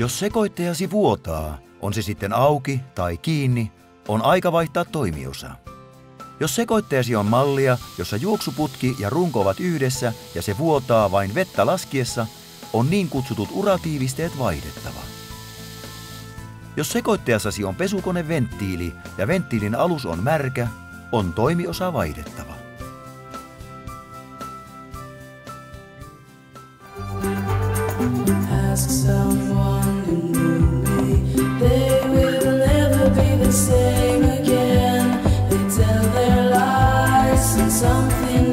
Jos sekoittajasi vuotaa, on se sitten auki tai kiinni, on aika vaihtaa toimiosa. Jos sekoittajasi on mallia, jossa juoksuputki ja runko ovat yhdessä ja se vuotaa vain vettä laskiessa, on niin kutsutut uratiivisteet vaihdettava. Jos sekoittajassasi on pesukoneventtiili ja venttiilin alus on märkä, on toimiosa vaihdettava. Ask something